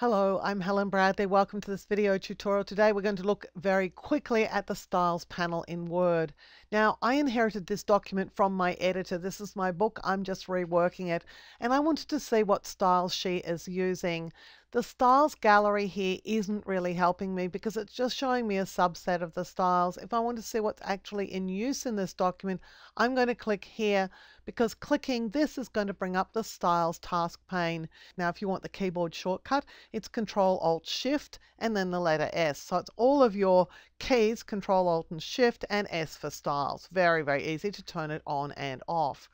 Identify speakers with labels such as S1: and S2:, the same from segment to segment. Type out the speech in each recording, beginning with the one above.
S1: Hello, I'm Helen Bradley. Welcome to this video tutorial. Today we're going to look very quickly at the Styles panel in Word. Now, I inherited this document from my editor. This is my book. I'm just reworking it. And I wanted to see what styles she is using. The styles gallery here isn't really helping me because it's just showing me a subset of the styles. If I want to see what's actually in use in this document, I'm going to click here because clicking this is going to bring up the styles task pane. Now, if you want the keyboard shortcut, it's Control Alt Shift and then the letter S. So it's all of your keys, Control Alt and Shift and S for styles. Very, very easy to turn it on and off.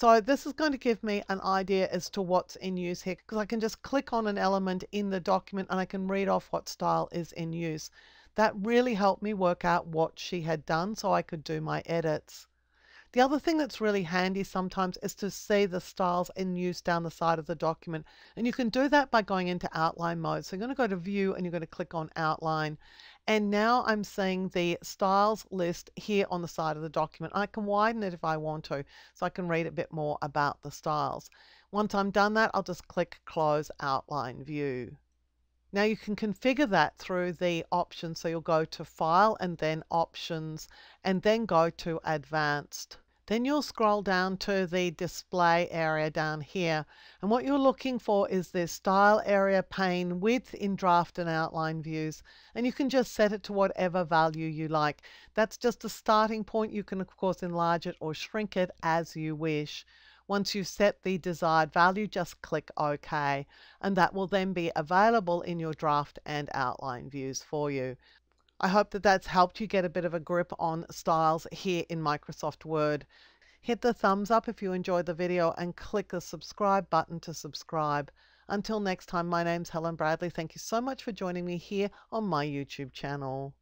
S1: So this is going to give me an idea as to what's in use here because I can just click on an element in the document and I can read off what style is in use. That really helped me work out what she had done so I could do my edits. The other thing that's really handy sometimes is to see the styles in use down the side of the document. And you can do that by going into outline mode. So you're going to go to view and you're going to click on outline. And now I'm seeing the styles list here on the side of the document. I can widen it if I want to, so I can read a bit more about the styles. Once I'm done that, I'll just click close outline view. Now you can configure that through the options. So you'll go to File and then Options and then go to Advanced. Then you'll scroll down to the display area down here. And what you're looking for is the style area pane width in draft and outline views. And you can just set it to whatever value you like. That's just a starting point. You can of course enlarge it or shrink it as you wish. Once you've set the desired value, just click OK, and that will then be available in your draft and outline views for you. I hope that that's helped you get a bit of a grip on styles here in Microsoft Word. Hit the thumbs up if you enjoyed the video and click the subscribe button to subscribe. Until next time, my name's Helen Bradley. Thank you so much for joining me here on my YouTube channel.